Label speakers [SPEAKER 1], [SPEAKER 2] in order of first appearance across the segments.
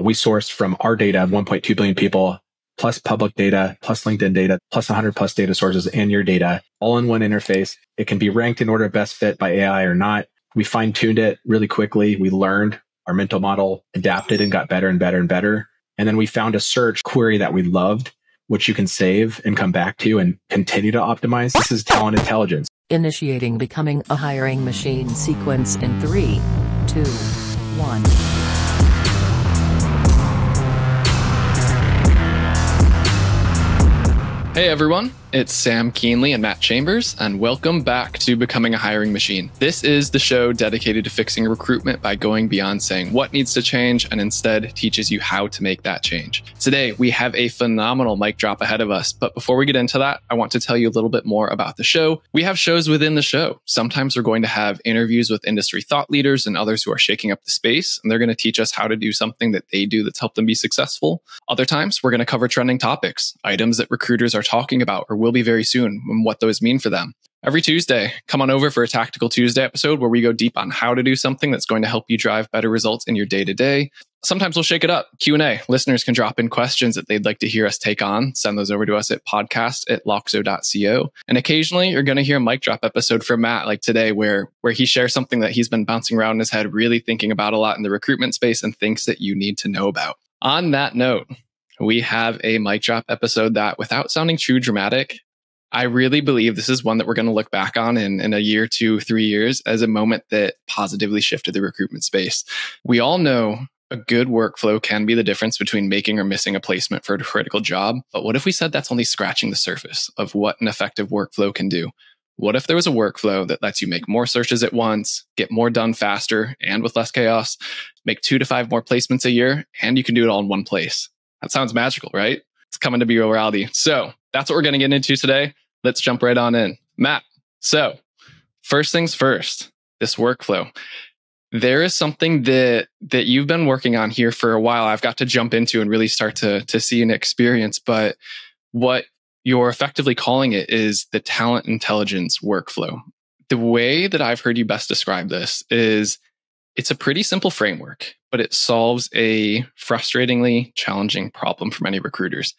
[SPEAKER 1] We sourced from our data of 1.2 billion people plus public data, plus LinkedIn data, plus 100 plus data sources and your data all in one interface. It can be ranked in order of best fit by AI or not. We fine tuned it really quickly. We learned our mental model adapted and got better and better and better. And then we found a search query that we loved, which you can save and come back to and continue to optimize. This is talent intelligence.
[SPEAKER 2] Initiating becoming a hiring machine sequence in three, two, one.
[SPEAKER 3] Hey everyone, it's Sam Keenly and Matt Chambers, and welcome back to Becoming a Hiring Machine. This is the show dedicated to fixing recruitment by going beyond saying what needs to change and instead teaches you how to make that change. Today, we have a phenomenal mic drop ahead of us, but before we get into that, I want to tell you a little bit more about the show. We have shows within the show. Sometimes we're going to have interviews with industry thought leaders and others who are shaking up the space, and they're going to teach us how to do something that they do that's helped them be successful. Other times, we're going to cover trending topics, items that recruiters are talking about or will be very soon and what those mean for them. Every Tuesday, come on over for a Tactical Tuesday episode where we go deep on how to do something that's going to help you drive better results in your day to day. Sometimes we'll shake it up. Q&A. Listeners can drop in questions that they'd like to hear us take on. Send those over to us at podcast at loxo.co. And occasionally you're going to hear a mic drop episode from Matt like today where, where he shares something that he's been bouncing around in his head, really thinking about a lot in the recruitment space and thinks that you need to know about. On that note, we have a mic drop episode that, without sounding too dramatic, I really believe this is one that we're going to look back on in, in a year, two, three years as a moment that positively shifted the recruitment space. We all know a good workflow can be the difference between making or missing a placement for a critical job. But what if we said that's only scratching the surface of what an effective workflow can do? What if there was a workflow that lets you make more searches at once, get more done faster and with less chaos, make two to five more placements a year, and you can do it all in one place? That sounds magical, right? It's coming to be a reality. So that's what we're going to get into today. Let's jump right on in. Matt, so first things first, this workflow. There is something that that you've been working on here for a while. I've got to jump into and really start to to see and experience, but what you're effectively calling it is the talent intelligence workflow. The way that I've heard you best describe this is it's a pretty simple framework, but it solves a frustratingly challenging problem for many recruiters.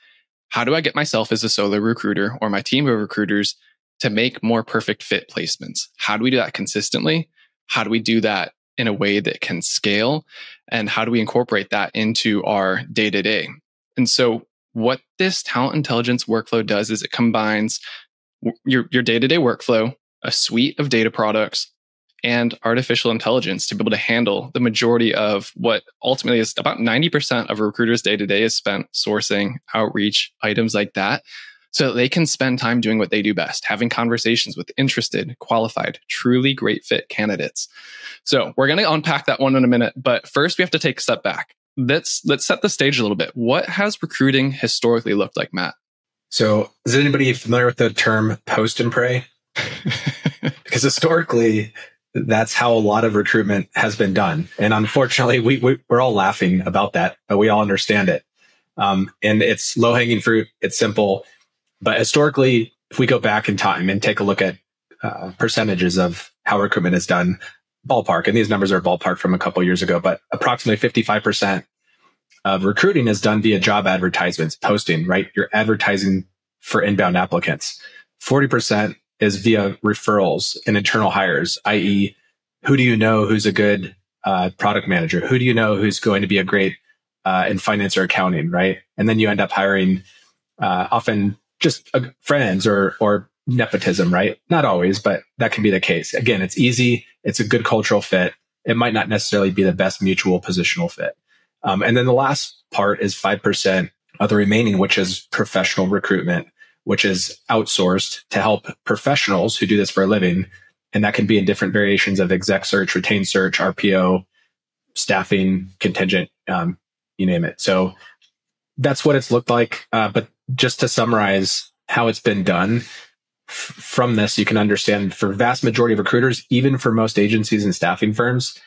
[SPEAKER 3] How do I get myself as a solo recruiter or my team of recruiters to make more perfect fit placements? How do we do that consistently? How do we do that in a way that can scale? And how do we incorporate that into our day to day? And so what this talent intelligence workflow does is it combines your, your day-to-day workflow, a suite of data products, and artificial intelligence to be able to handle the majority of what ultimately is about 90% of a recruiter's day to day is spent sourcing, outreach, items like that. So that they can spend time doing what they do best, having conversations with interested, qualified, truly great fit candidates. So we're going to unpack that one in a minute, but first we have to take a step back. Let's let's set the stage a little bit. What has recruiting historically looked like, Matt?
[SPEAKER 1] So, is anybody familiar with the term post and pray? because historically, that's how a lot of recruitment has been done. And unfortunately, we, we are all laughing about that, but we all understand it. Um, and it's low hanging fruit. It's simple, but historically, if we go back in time and take a look at uh, percentages of how recruitment is done, ballpark, and these numbers are ballpark from a couple years ago, but approximately 55% of recruiting is done via job advertisements, posting, right? You're advertising for inbound applicants. 40% is via referrals and internal hires, i.e., who do you know who's a good uh, product manager? Who do you know who's going to be a great uh, in finance or accounting, right? And then you end up hiring uh, often just uh, friends or or nepotism, right? Not always, but that can be the case. Again, it's easy. It's a good cultural fit. It might not necessarily be the best mutual positional fit. Um, and then the last part is 5% of the remaining, which is professional recruitment which is outsourced to help professionals who do this for a living. And that can be in different variations of exec search, retained search, RPO, staffing, contingent, um, you name it. So that's what it's looked like. Uh, but just to summarize how it's been done f- from this, you can understand for vast majority of recruiters, even for most agencies and staffing firms,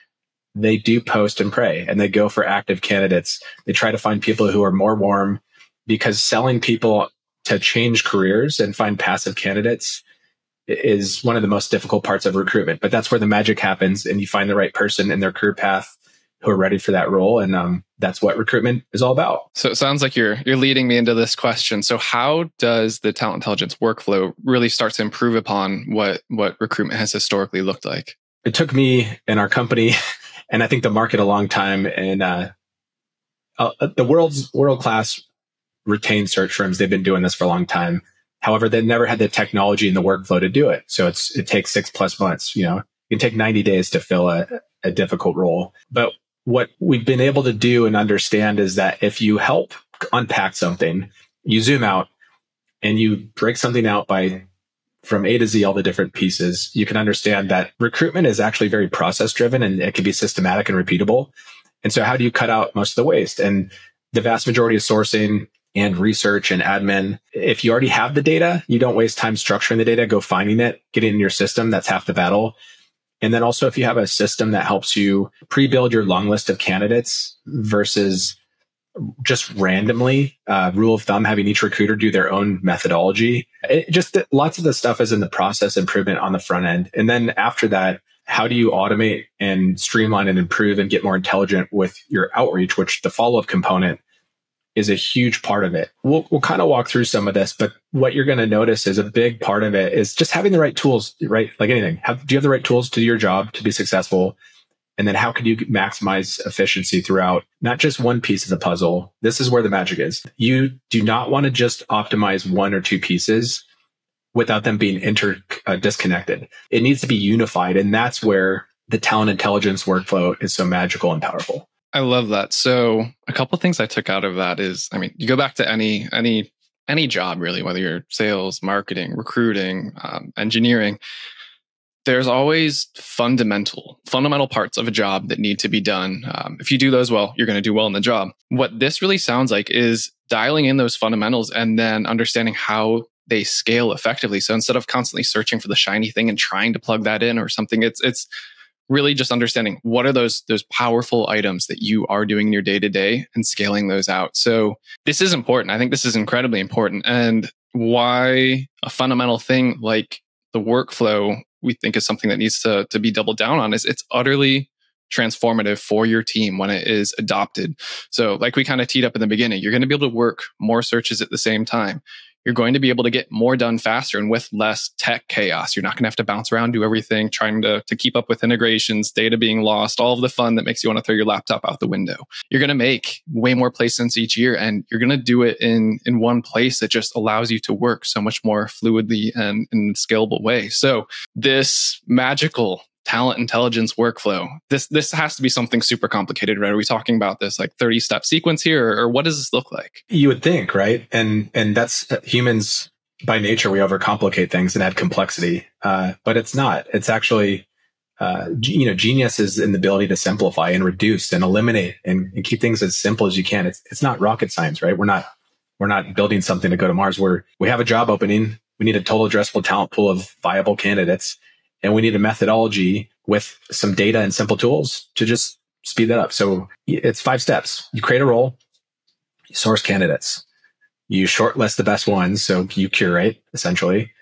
[SPEAKER 1] they do post and pray and they go for active candidates. They try to find people who are more warm because selling people to change careers and find passive candidates is one of the most difficult parts of recruitment. But that's where the magic happens and you find the right person in their career path who are ready for that role. And um, that's what recruitment is all about.
[SPEAKER 3] So it sounds like you're you're leading me into this question. So how does the talent intelligence workflow really start to improve upon what what recruitment has historically looked like?
[SPEAKER 1] It took me and our company, and I think the market a long time, and uh, uh, the world's world class retained search firms. They've been doing this for a long time. However, they never had the technology and the workflow to do it. So it's it takes six plus months. You know, it can take ninety days to fill a, a difficult role, but what we've been able to do and understand is that if you help unpack something, you zoom out and you break something out by from A to Z, all the different pieces, you can understand that recruitment is actually very process driven and it can be systematic and repeatable. And so how do you cut out most of the waste? And the vast majority of sourcing and research and admin, if you already have the data, you don't waste time structuring the data, go finding it, get it in your system. That's half the battle. And then also if you have a system that helps you pre-build your long list of candidates versus just randomly, uh, rule of thumb, having each recruiter do their own methodology. It just lots of the stuff is in the process improvement on the front end. And then after that, how do you automate and streamline and improve and get more intelligent with your outreach, which the follow up component is a huge part of it. We'll, we'll kind of walk through some of this, but what you're going to notice is a big part of it is just having the right tools, right? Like anything. Have, do you have the right tools to do your job to be successful? And then how can you maximize efficiency throughout not just one piece of the puzzle? This is where the magic is. You do not want to just optimize one or two pieces without them being inter uh, disconnected. It needs to be unified. And that's where the talent intelligence workflow is so magical and powerful.
[SPEAKER 3] I love that. So a couple things I took out of that is, I mean, you go back to any any any job really, whether you're sales, marketing, recruiting, um, engineering. There's always fundamental fundamental parts of a job that need to be done. Um, if you do those well, you're going to do well in the job. What this really sounds like is dialing in those fundamentals and then understanding how they scale effectively. So instead of constantly searching for the shiny thing and trying to plug that in or something, it's it's really just understanding what are those those powerful items that you are doing in your day to day and scaling those out. So this is important. I think this is incredibly important and why a fundamental thing like the workflow we think is something that needs to to be doubled down on is it's utterly transformative for your team when it is adopted. So like we kind of teed up in the beginning, you're going to be able to work more searches at the same time you're going to be able to get more done faster and with less tech chaos. You're not going to have to bounce around, do everything, trying to, to keep up with integrations, data being lost, all of the fun that makes you want to throw your laptop out the window. You're going to make way more placements each year and you're going to do it in, in one place that just allows you to work so much more fluidly and in a scalable way. So this magical talent intelligence workflow. This this has to be something super complicated, right? Are we talking about this like 30 step sequence here or, or what does this look like?
[SPEAKER 1] You would think, right? And and that's uh, humans by nature we overcomplicate things and add complexity. Uh, but it's not. It's actually uh, you know, genius is in the ability to simplify and reduce and eliminate and, and keep things as simple as you can. It's it's not rocket science, right? We're not we're not building something to go to Mars. We're we have a job opening. We need a total addressable talent pool of viable candidates and we need a methodology with some data and simple tools to just speed that up. So it's five steps. You create a role, you source candidates, you shortlist the best ones. So you curate essentially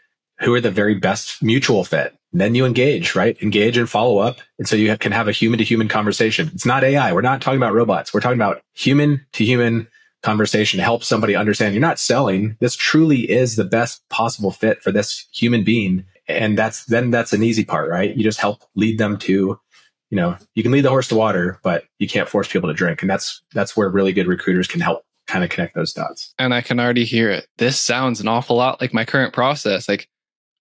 [SPEAKER 1] who are the very best mutual fit. Then you engage, right? Engage and follow up. And so you can have a human to human conversation. It's not AI. We're not talking about robots. We're talking about human to human conversation to help somebody understand you're not selling. This truly is the best possible fit for this human being and that's then that's an easy part, right? You just help lead them to, you know, you can lead the horse to water, but you can't force people to drink, and that's that's where really good recruiters can help kind of connect those dots.
[SPEAKER 3] And I can already hear it. This sounds an awful lot like my current process. Like,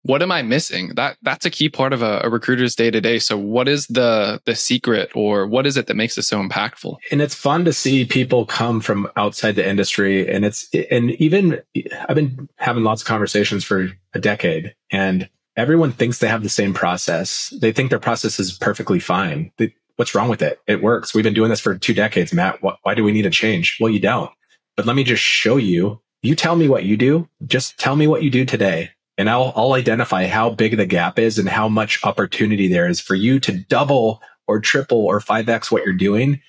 [SPEAKER 3] what am I missing? That that's a key part of a, a recruiter's day to day. So, what is the the secret, or what is it that makes it so impactful?
[SPEAKER 1] And it's fun to see people come from outside the industry, and it's and even I've been having lots of conversations for a decade, and everyone thinks they have the same process. They think their process is perfectly fine. They, what's wrong with it? It works. We've been doing this for two decades, Matt. Why, why do we need a change? Well, you don't. But let me just show you. You tell me what you do. Just tell me what you do today. And I'll, I'll identify how big the gap is and how much opportunity there is for you to double or triple or 5x what you're doing.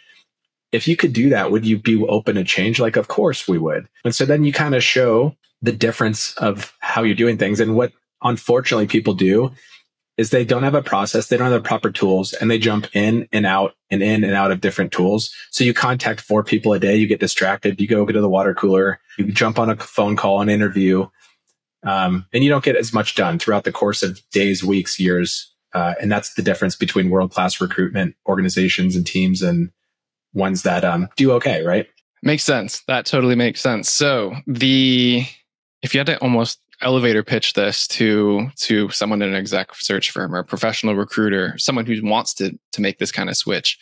[SPEAKER 1] If you could do that, would you be open to change? Like, of course we would. And so then you kind of show the difference of how you're doing things. And what unfortunately people do is they don't have a process, they don't have the proper tools, and they jump in and out and in and out of different tools. So you contact four people a day, you get distracted, you go to the water cooler, you jump on a phone call, an interview, um, and you don't get as much done throughout the course of days, weeks, years. Uh, and that's the difference between world class recruitment organizations and teams and ones that um, do okay, right?
[SPEAKER 3] Makes sense. That totally makes sense. So the if you had to almost elevator pitch this to to someone in an exec search firm or a professional recruiter, someone who wants to to make this kind of switch,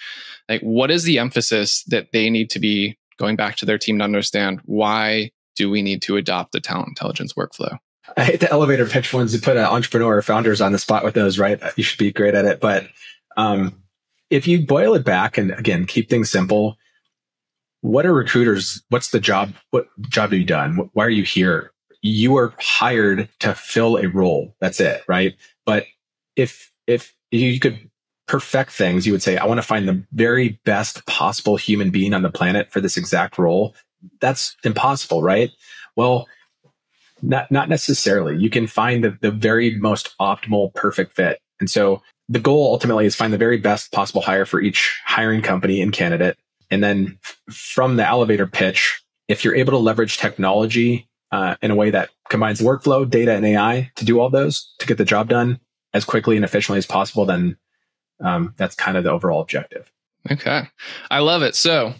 [SPEAKER 3] like what is the emphasis that they need to be going back to their team to understand why do we need to adopt the talent intelligence workflow?
[SPEAKER 1] I hate the elevator pitch ones to put an entrepreneur or founders on the spot with those, right? You should be great at it. But um, if you boil it back and again, keep things simple, what are recruiters? What's the job? What job have you done? Why are you here? You are hired to fill a role. That's it, right? But if, if you could perfect things, you would say, I want to find the very best possible human being on the planet for this exact role. That's impossible, right? Well, not, not necessarily. You can find the, the very most optimal, perfect fit. And so the goal ultimately is find the very best possible hire for each hiring company and candidate. And then from the elevator pitch, if you're able to leverage technology uh, in a way that combines workflow, data, and AI to do all those to get the job done as quickly and efficiently as possible, then um, that's kind of the overall objective.
[SPEAKER 3] Okay, I love it. So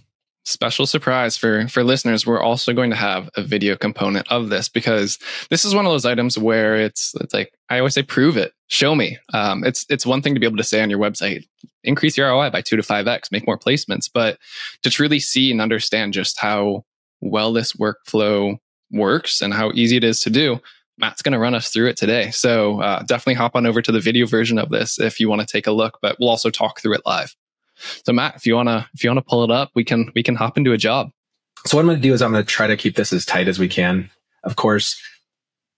[SPEAKER 3] special surprise for for listeners we're also going to have a video component of this because this is one of those items where it's it's like i always say prove it show me um, it's it's one thing to be able to say on your website increase your roi by 2 to 5x make more placements but to truly see and understand just how well this workflow works and how easy it is to do matt's going to run us through it today so uh, definitely hop on over to the video version of this if you want to take a look but we'll also talk through it live so Matt, if you wanna if you wanna pull it up, we can we can hop into a job.
[SPEAKER 1] So what I'm gonna do is I'm gonna try to keep this as tight as we can. Of course,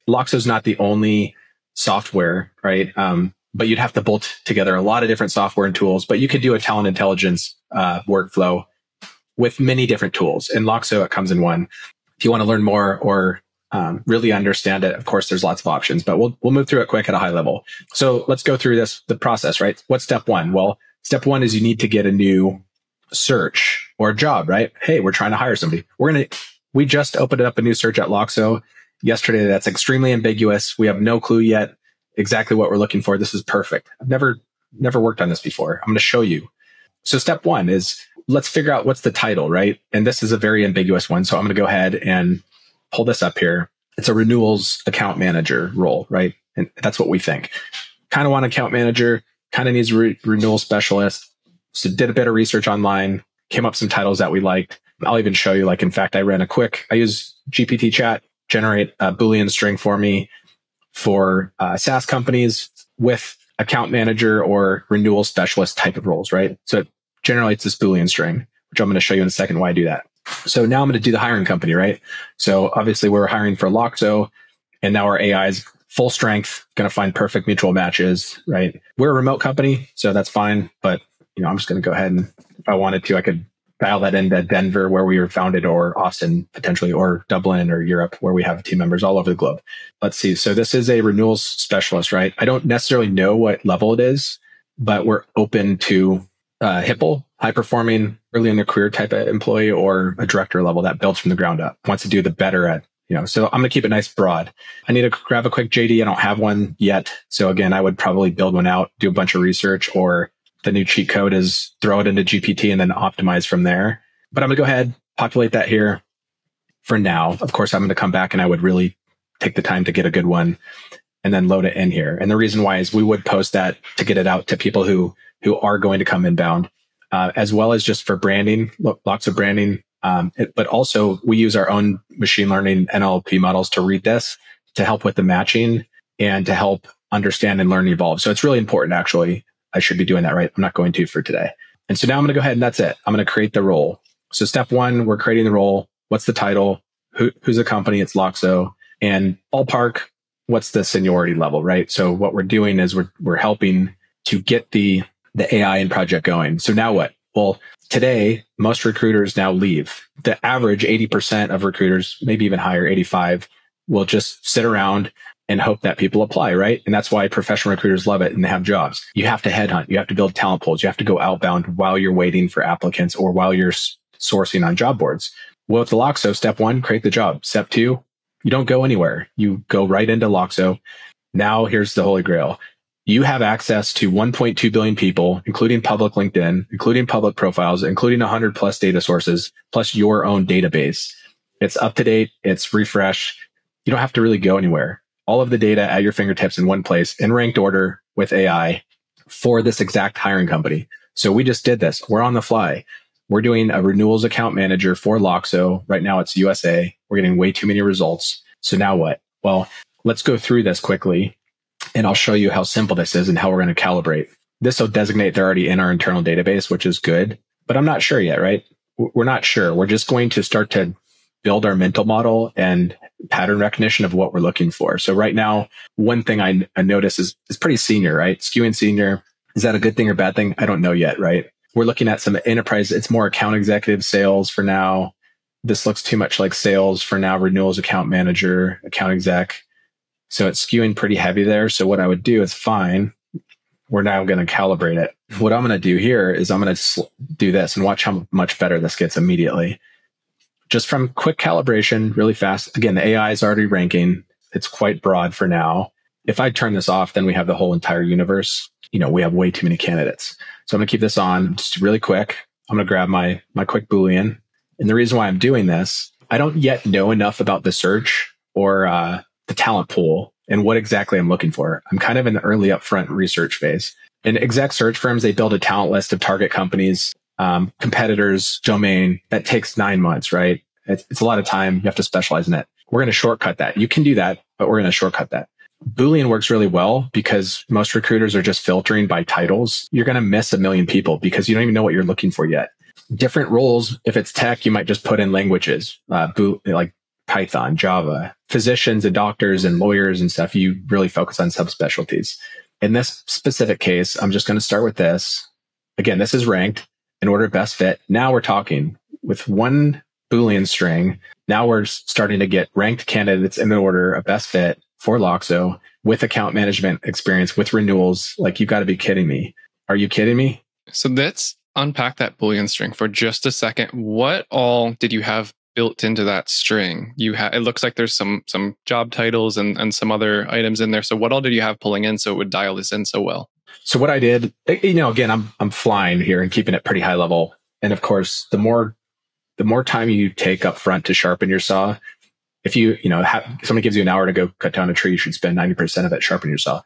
[SPEAKER 1] Loxo is not the only software, right? Um, but you'd have to bolt together a lot of different software and tools. But you could do a talent intelligence uh, workflow with many different tools. And Loxo, it comes in one. If you want to learn more or um, really understand it, of course, there's lots of options. But we'll we'll move through it quick at a high level. So let's go through this the process, right? What's step one? Well, Step one is you need to get a new search or job, right? Hey, we're trying to hire somebody. We're going to, we just opened up a new search at Loxo yesterday. That's extremely ambiguous. We have no clue yet exactly what we're looking for. This is perfect. I've never, never worked on this before. I'm going to show you. So step one is let's figure out what's the title, right? And this is a very ambiguous one. So I'm going to go ahead and pull this up here. It's a renewals account manager role, right? And that's what we think. Kind of want account manager kind of needs re- renewal specialist. So did a bit of research online, came up some titles that we liked. I'll even show you, like, in fact, I ran a quick, I use GPT chat, generate a Boolean string for me for uh, SaaS companies with account manager or renewal specialist type of roles, right? So it generates this Boolean string, which I'm going to show you in a second why I do that. So now I'm going to do the hiring company, right? So obviously we're hiring for Loxo and now our AI is full strength, going to find perfect mutual matches, right? We're a remote company, so that's fine. But, you know, I'm just going to go ahead and if I wanted to, I could dial that into Denver where we were founded or Austin potentially or Dublin or Europe where we have team members all over the globe. Let's see. So this is a renewals specialist, right? I don't necessarily know what level it is, but we're open to uh, high performing, early in their career type of employee or a director level that builds from the ground up, wants to do the better at you know, so I'm going to keep it nice broad. I need to grab a quick JD. I don't have one yet. So again, I would probably build one out, do a bunch of research or the new cheat code is throw it into GPT and then optimize from there. But I'm going to go ahead, populate that here for now. Of course, I'm going to come back and I would really take the time to get a good one and then load it in here. And the reason why is we would post that to get it out to people who, who are going to come inbound, uh, as well as just for branding, lots of branding um, it, but also we use our own machine learning NLP models to read this to help with the matching and to help understand and learn and evolve. So it's really important. Actually, I should be doing that right. I'm not going to for today. And so now I'm going to go ahead and that's it. I'm going to create the role. So step one, we're creating the role. What's the title? Who, who's the company? It's Loxo and ballpark. What's the seniority level, right? So what we're doing is we're, we're helping to get the, the AI and project going. So now what? Well, today, most recruiters now leave. The average 80% of recruiters, maybe even higher, 85, will just sit around and hope that people apply, right? And that's why professional recruiters love it and they have jobs. You have to headhunt. You have to build talent pools. You have to go outbound while you're waiting for applicants or while you're sourcing on job boards. Well, with the Loxo, step one, create the job. Step two, you don't go anywhere. You go right into Loxo. Now here's the holy grail. You have access to 1.2 billion people, including public LinkedIn, including public profiles, including 100 plus data sources, plus your own database. It's up to date. It's refresh. You don't have to really go anywhere all of the data at your fingertips in one place in ranked order with AI for this exact hiring company. So we just did this. We're on the fly. We're doing a renewals account manager for Loxo. Right now it's USA. We're getting way too many results. So now what? Well, let's go through this quickly and I'll show you how simple this is and how we're going to calibrate. This will designate they're already in our internal database, which is good, but I'm not sure yet, right? We're not sure. We're just going to start to build our mental model and pattern recognition of what we're looking for. So right now, one thing I, I notice is, is pretty senior, right? Skewing senior. Is that a good thing or bad thing? I don't know yet, right? We're looking at some enterprise. It's more account executive sales for now. This looks too much like sales for now. Renewals account manager, account exec. So it's skewing pretty heavy there. So what I would do is fine. We're now going to calibrate it. What I'm going to do here is I'm going to do this and watch how much better this gets immediately just from quick calibration, really fast. Again, the AI is already ranking. It's quite broad for now. If I turn this off, then we have the whole entire universe. You know, we have way too many candidates. So I'm going to keep this on just really quick. I'm going to grab my, my quick Boolean. And the reason why I'm doing this, I don't yet know enough about the search or uh, the talent pool and what exactly I'm looking for. I'm kind of in the early upfront research phase. In exec search firms, they build a talent list of target companies um, competitors domain that takes nine months, right? It's, it's a lot of time. You have to specialize in it. We're going to shortcut that. You can do that, but we're going to shortcut that. Boolean works really well because most recruiters are just filtering by titles. You're going to miss a million people because you don't even know what you're looking for yet. Different roles. If it's tech, you might just put in languages, uh, like Python, Java, physicians and doctors and lawyers and stuff. You really focus on subspecialties. In this specific case, I'm just going to start with this. Again, this is ranked in order of best fit. Now we're talking with one Boolean string. Now we're starting to get ranked candidates in the order of best fit for Loxo with account management experience with renewals. Like you got to be kidding me. Are you kidding me?
[SPEAKER 3] So let's unpack that Boolean string for just a second. What all did you have built into that string? You have it looks like there's some some job titles and, and some other items in there. So what all did you have pulling in so it would dial this in so well?
[SPEAKER 1] So what I did, eh, you know, again, I'm I'm flying here and keeping it pretty high level. And of course, the more the more time you take up front to sharpen your saw, if you, you know, have, somebody gives you an hour to go cut down a tree, you should spend 90% of it sharpening your saw.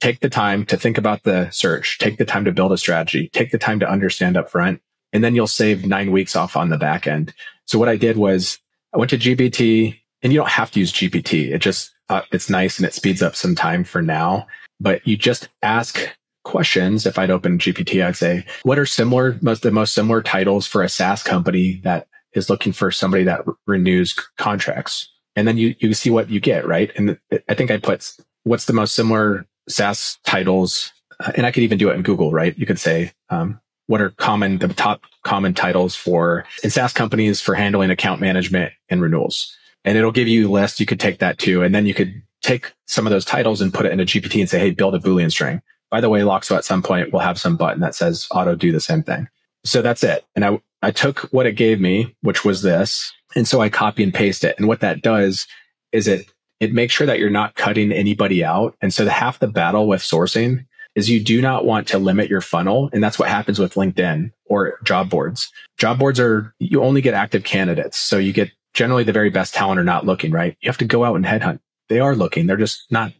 [SPEAKER 1] Take the time to think about the search, take the time to build a strategy, take the time to understand up front, and then you'll save nine weeks off on the back end. So what I did was I went to GPT and you don't have to use GPT. It just, uh, it's nice and it speeds up some time for now, but you just ask questions, if I'd open GPT, I'd say, what are similar, most the most similar titles for a SaaS company that is looking for somebody that r- renews contracts? And then you, you see what you get, right? And I think I put, what's the most similar SaaS titles? Uh, and I could even do it in Google, right? You could say, um, what are common, the top common titles for in SaaS companies for handling account management and renewals? And it'll give you a list. You could take that too. And then you could take some of those titles and put it in a GPT and say, Hey, build a Boolean string by the way, Loxo at some point will have some button that says auto do the same thing. So that's it. And I, I took what it gave me, which was this. And so I copy and paste it. And what that does is it, it makes sure that you're not cutting anybody out. And so the half the battle with sourcing is you do not want to limit your funnel. And that's what happens with LinkedIn or job boards. Job boards are, you only get active candidates. So you get generally the very best talent are not looking, right? You have to go out and headhunt. They are looking. They're just not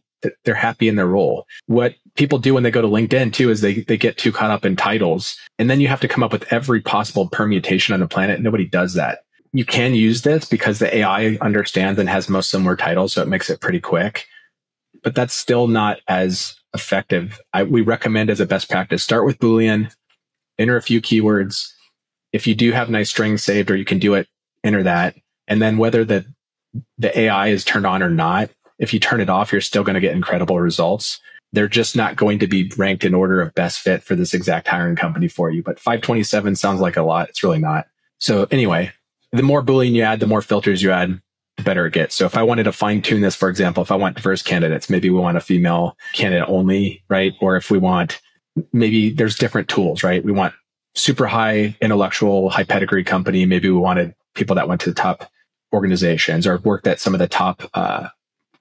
[SPEAKER 1] they're happy in their role. What people do when they go to LinkedIn too is they, they get too caught up in titles and then you have to come up with every possible permutation on the planet. Nobody does that. You can use this because the AI understands and has most similar titles. So it makes it pretty quick, but that's still not as effective. I, we recommend as a best practice, start with Boolean, enter a few keywords. If you do have nice strings saved or you can do it, enter that. And then whether the, the AI is turned on or not, if you turn it off, you're still going to get incredible results. They're just not going to be ranked in order of best fit for this exact hiring company for you. But 527 sounds like a lot. It's really not. So anyway, the more Boolean you add, the more filters you add, better it gets. So if I wanted to fine tune this, for example, if I want diverse candidates, maybe we want a female candidate only, right? Or if we want, maybe there's different tools, right? We want super high intellectual, high pedigree company. Maybe we wanted people that went to the top organizations or worked at some of the top uh,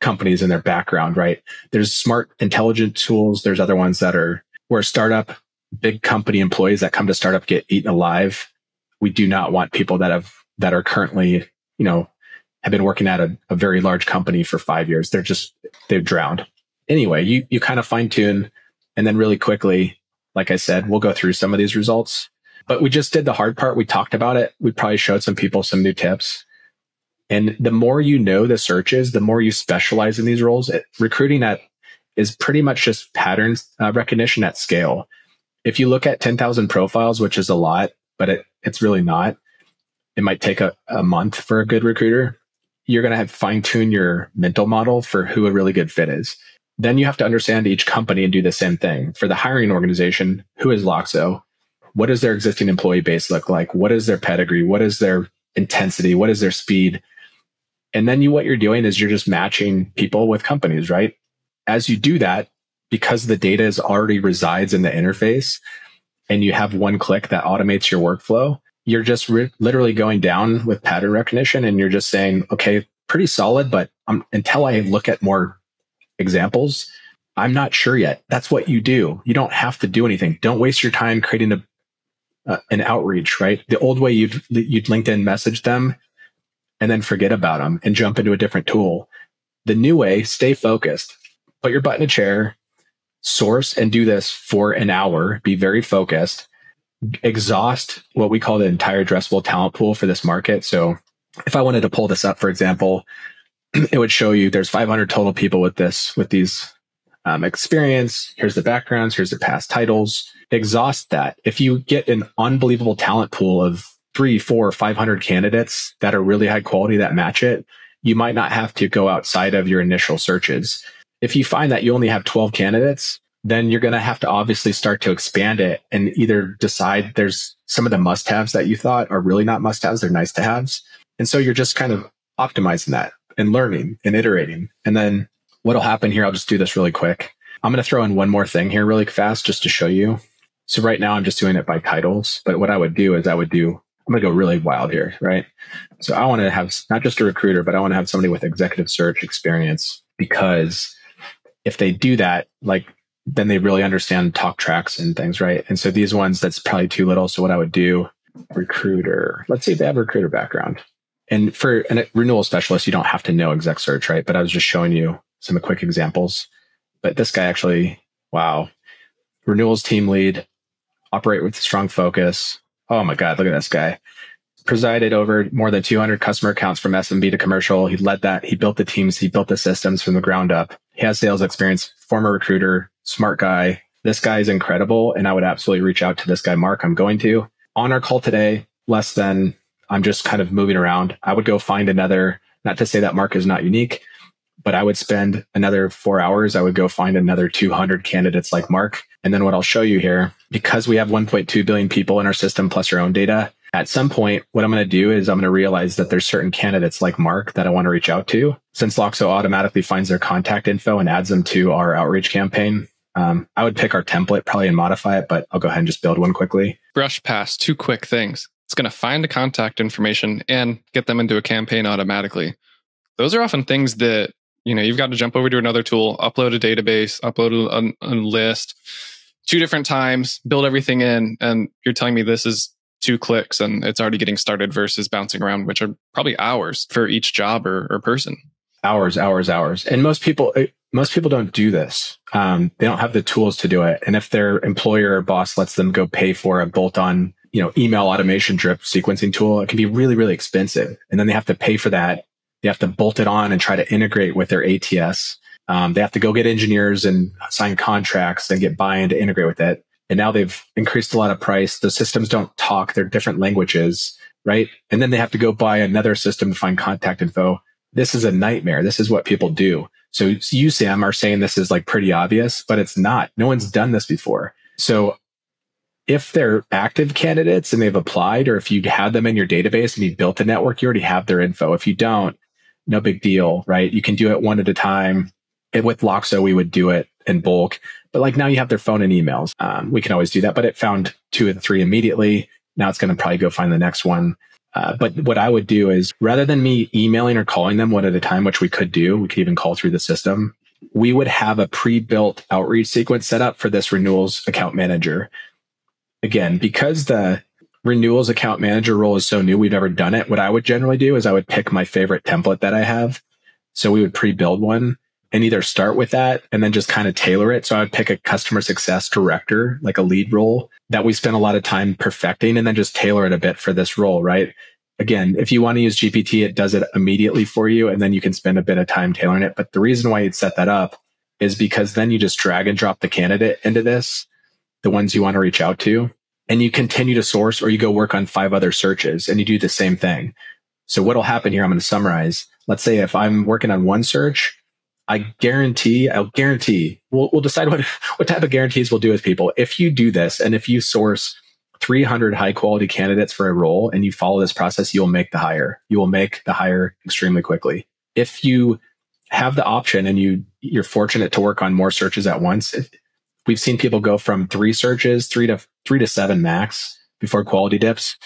[SPEAKER 1] companies in their background, right? There's smart, intelligent tools. There's other ones that are where startup, big company employees that come to startup get eaten alive. We do not want people that have, that are currently, you know, have been working at a, a very large company for five years. They're just, they've drowned. Anyway, you, you kind of fine tune and then really quickly, like I said, we'll go through some of these results, but we just did the hard part. We talked about it. We probably showed some people some new tips and the more you know the searches, the more you specialize in these roles. It, recruiting at is pretty much just patterns uh, recognition at scale. If you look at 10,000 profiles, which is a lot, but it, it's really not, it might take a, a month for a good recruiter. You're going to have fine tune your mental model for who a really good fit is. Then you have to understand each company and do the same thing. For the hiring organization, who is Loxo? What does their existing employee base look like? What is their pedigree? What is their intensity? What is their speed? And then you, what you're doing is you're just matching people with companies, right? As you do that, because the data is already resides in the interface and you have one click that automates your workflow, you're just re- literally going down with pattern recognition and you're just saying, okay, pretty solid, but um, until I look at more examples, I'm not sure yet. That's what you do. You don't have to do anything. Don't waste your time creating a, uh, an outreach, right? The old way you'd, you'd LinkedIn message them and then forget about them and jump into a different tool. The new way, stay focused. Put your butt in a chair, source and do this for an hour. Be very focused. Exhaust what we call the entire addressable talent pool for this market. So if I wanted to pull this up, for example, it would show you there's 500 total people with this, with these um, experience. Here's the backgrounds. Here's the past titles. Exhaust that. If you get an unbelievable talent pool of three, four, 500 candidates that are really high quality that match it, you might not have to go outside of your initial searches. If you find that you only have 12 candidates, then you're going to have to obviously start to expand it and either decide there's some of the must haves that you thought are really not must haves, they're nice to haves. And so you're just kind of optimizing that and learning and iterating. And then what'll happen here, I'll just do this really quick. I'm going to throw in one more thing here really fast just to show you. So right now I'm just doing it by titles, but what I would do is I would do I'm going to go really wild here, right? So I want to have not just a recruiter, but I want to have somebody with executive search experience because if they do that, like then they really understand talk tracks and things, right? And so these ones, that's probably too little. So what I would do, recruiter, let's see if they have a recruiter background. And for a renewal specialist, you don't have to know exec search, right? But I was just showing you some quick examples. But this guy actually, wow, renewals team lead, operate with strong focus, Oh my God, look at this guy. Presided over more than 200 customer accounts from SMB to commercial. He led that. He built the teams. He built the systems from the ground up. He has sales experience, former recruiter, smart guy. This guy is incredible. And I would absolutely reach out to this guy, Mark. I'm going to on our call today, less than I'm just kind of moving around. I would go find another, not to say that Mark is not unique, but I would spend another four hours. I would go find another 200 candidates like Mark. And then what I'll show you here, because we have 1.2 billion people in our system plus our own data, at some point, what I'm going to do is I'm going to realize that there's certain candidates like Mark that I want to reach out to. Since Loxo automatically finds their contact info and adds them to our outreach campaign, um, I would pick our template probably and modify it, but I'll go ahead and just build one quickly.
[SPEAKER 3] Brush past two quick things. It's going to find the contact information and get them into a campaign automatically. Those are often things that you know you've got to jump over to another tool upload a database upload a, a, list two different times build everything in and you're telling me this is two clicks and it's already getting started versus bouncing around which are probably hours for each job or, or person
[SPEAKER 1] hours hours hours and most people most people don't do this um, they don't have the tools to do it and if their employer or boss lets them go pay for a bolt-on you know email automation drip sequencing tool it can be really really expensive and then they have to pay for that they have to bolt it on and try to integrate with their ATS. Um, they have to go get engineers and sign contracts and get buy-in to integrate with it. And now they've increased a lot of price. The systems don't talk; they're different languages, right? And then they have to go buy another system to find contact info. This is a nightmare. This is what people do. So you, Sam, are saying this is like pretty obvious, but it's not. No one's done this before. So if they're active candidates and they've applied, or if you had them in your database and you built a network, you already have their info. If you don't, no big deal, right? You can do it one at a time. And with Loxo, we would do it in bulk. But like now you have their phone and emails. Um, we can always do that, but it found two of the three immediately. Now it's going to probably go find the next one. Uh, but what I would do is rather than me emailing or calling them one at a time, which we could do, we could even call through the system. We would have a pre-built outreach sequence set up for this renewals account manager. Again, because the renewals account manager role is so new, we've never done it. What I would generally do is I would pick my favorite template that I have. So we would pre-build one and either start with that and then just kind of tailor it. So I would pick a customer success director, like a lead role that we spend a lot of time perfecting and then just tailor it a bit for this role, right? Again, if you want to use GPT, it does it immediately for you and then you can spend a bit of time tailoring it. But the reason why you'd set that up is because then you just drag and drop the candidate into this, the ones you want to reach out to, and you continue to source or you go work on five other searches and you do the same thing. So what'll happen here, I'm going to summarize. Let's say if I'm working on one search, I guarantee, I'll guarantee, we'll, we'll decide what, what type of guarantees we'll do with people. If you do this and if you source 300 high quality candidates for a role and you follow this process, you'll make the hire. You will make the hire extremely quickly. If you have the option and you, you're fortunate to work on more searches at once, we've seen people go from three searches, three to three to seven max before quality dips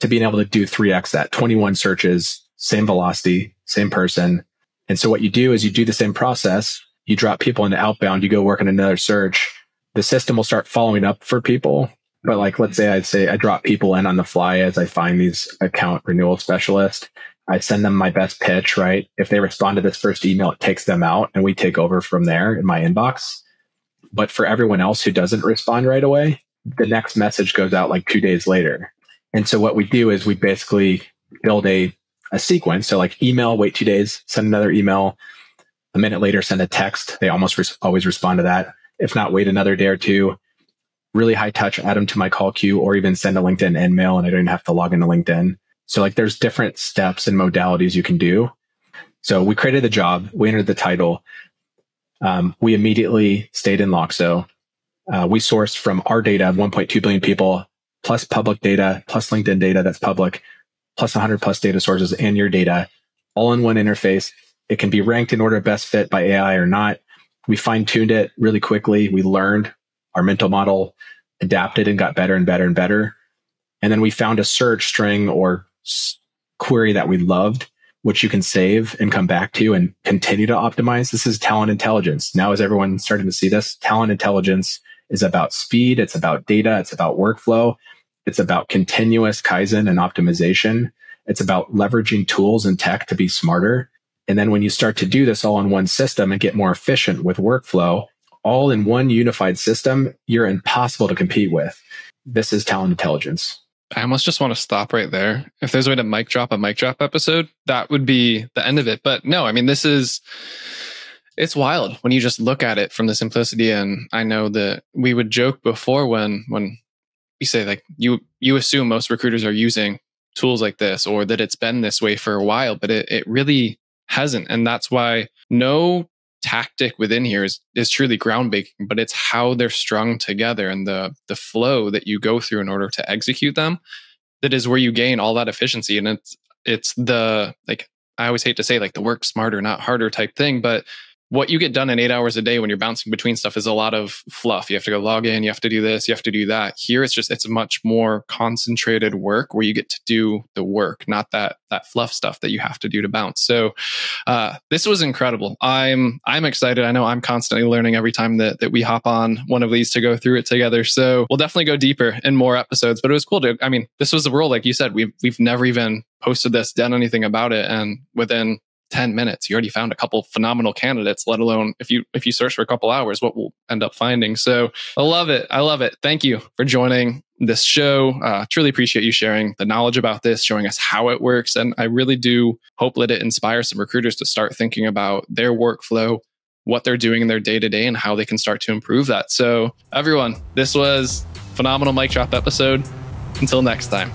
[SPEAKER 1] to being able to do 3x that 21 searches, same velocity, same person, and so what you do is you do the same process. You drop people into outbound. You go work on another search. The system will start following up for people. But like, let's say I'd say I drop people in on the fly as I find these account renewal specialists. I send them my best pitch, right? If they respond to this first email, it takes them out and we take over from there in my inbox. But for everyone else who doesn't respond right away, the next message goes out like two days later. And so what we do is we basically build a a sequence. So like email, wait two days, send another email. A minute later, send a text. They almost res- always respond to that. If not, wait another day or two. Really high touch, add them to my call queue or even send a LinkedIn InMail and I don't even have to log into LinkedIn. So like there's different steps and modalities you can do. So we created the job. We entered the title. Um, we immediately stayed in Loxo. Uh, we sourced from our data of 1.2 billion people plus public data plus LinkedIn data that's public plus 100 plus data sources and your data all in one interface. It can be ranked in order best fit by AI or not. We fine tuned it really quickly. We learned our mental model adapted and got better and better and better. And then we found a search string or s- query that we loved, which you can save and come back to and continue to optimize. This is talent intelligence. Now, is everyone starting to see this? Talent intelligence is about speed. It's about data. It's about workflow. It's about continuous Kaizen and optimization. It's about leveraging tools and tech to be smarter. And then when you start to do this all in one system and get more efficient with workflow, all in one unified system, you're impossible to compete with. This is talent intelligence.
[SPEAKER 3] I almost just want to stop right there. If there's a way to mic drop a mic drop episode, that would be the end of it. But no, I mean, this is, it's wild when you just look at it from the simplicity. And I know that we would joke before when, when you say like you you assume most recruiters are using tools like this or that it's been this way for a while, but it, it really hasn't. And that's why no tactic within here is, is truly groundbreaking, but it's how they're strung together and the the flow that you go through in order to execute them that is where you gain all that efficiency. And it's it's the like I always hate to say like the work smarter, not harder type thing, but what you get done in eight hours a day when you're bouncing between stuff is a lot of fluff. You have to go log in, you have to do this, you have to do that. Here it's just it's much more concentrated work where you get to do the work, not that that fluff stuff that you have to do to bounce. So uh, this was incredible. I'm I'm excited. I know I'm constantly learning every time that that we hop on one of these to go through it together. So we'll definitely go deeper in more episodes. But it was cool to. I mean, this was the role, like you said. We've we've never even posted this, done anything about it, and within 10 minutes. You already found a couple phenomenal candidates let alone if you if you search for a couple hours what we'll end up finding. So i love it. I love it. Thank you for joining this show. Uh, truly appreciate you sharing the knowledge about this showing us how it works. And i really do hope that it inspires some recruiters to start thinking about their workflow what they're doing in their day to day and how they can start to improve that. So everyone this was phenomenal mic drop episode. Until next time